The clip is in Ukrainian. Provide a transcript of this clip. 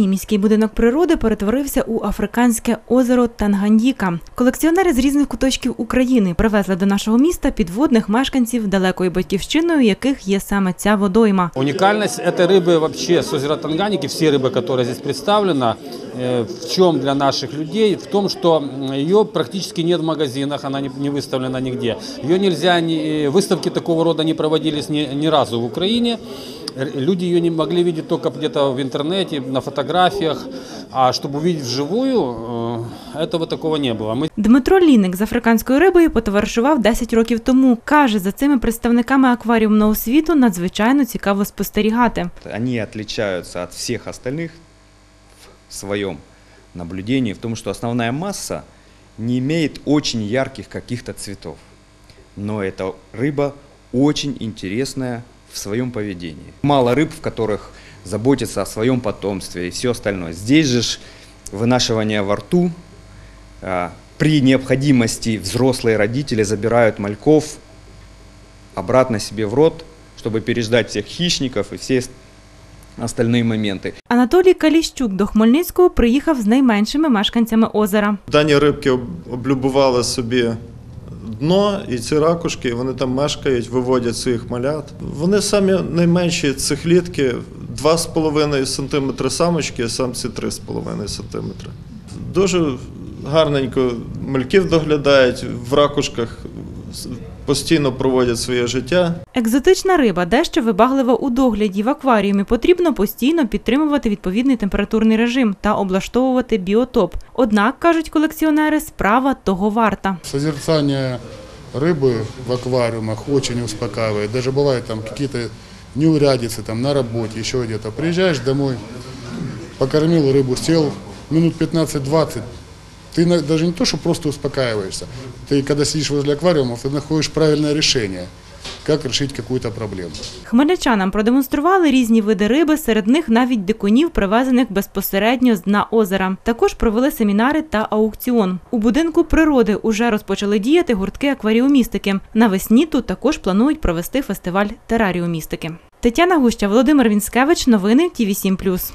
Міський будинок природи перетворився у африканське озеро Танганьїка. Колекціонери з різних куточків України привезли до нашого міста підводних мешканців далекою батьківщиною, яких є саме ця водойма. Уникальность этой рыбы вообще с озера Танганики, все рыбы, которые здесь представлена, э, в чем для наших людей? В том, что м, ее практически нет в магазинах, она не не выставлена нигде. Ее нельзя, ни- э, выставки такого рода не проводились ни, ни разу в Украине. Р- Люди ее не могли видеть только где-то в интернете, на фотографиях. А чтобы увидеть вживую, э, этого такого не было. Мы Дмитро Ліник з африканською рибою потоваришував 10 років тому. Каже, за цими представниками акваріумного світу надзвичайно цікаво спостерігати. Они отличаются от всех остальных в своем наблюдении в том, что основная масса не имеет очень ярких каких-то цветов. Но эта рыба очень интересная в своем поведении. Мало рыб, в которых заботятся о своем потомстве и все остальное. Здесь же ж вынашивание во рту, а, при необходимости взрослые родители забирают мальков обратно себе в рот, чтобы переждать всех хищников и все остальные моменты. Анатолій Каліщук до Хмельницького приїхав з найменшими мешканцями озера. Дані рибки об- облюбували собі дно, і ці ракушки вони там мешкають, виводять своїх малят. Вони самі найменші цихлітки 2,5 см самочки, а самці 3,5 см. Дуже гарненько мальків доглядають, в ракушках постійно проводять своє життя. Екзотична риба дещо вибаглива у догляді в акваріумі. Потрібно постійно підтримувати відповідний температурний режим та облаштовувати біотоп. Однак, кажуть колекціонери, справа того варта. Созерцание рыбы в аквариумах очень успокаивает. Даже бывают там какие-то неурядицы там на работе, еще где-то. Приезжаешь домой, покормил рыбу, сел минут 15-20. Ты на- даже не то, что просто успокаиваешься. Ты, когда сидишь возле аквариумов, ты находишь правильное решение, как решить какую-то проблему. Хмельничанам продемонстрували різні види риби, серед них навіть дикунів, привезених безпосередньо з дна озера. Також провели семінари та аукціон. У будинку природи уже розпочали діяти гуртки акваріумістики. Навесні тут також планують провести фестиваль тераріумістики. Тетяна Гуща, Володимир Вінськевич. Новини ТІВІ 7+.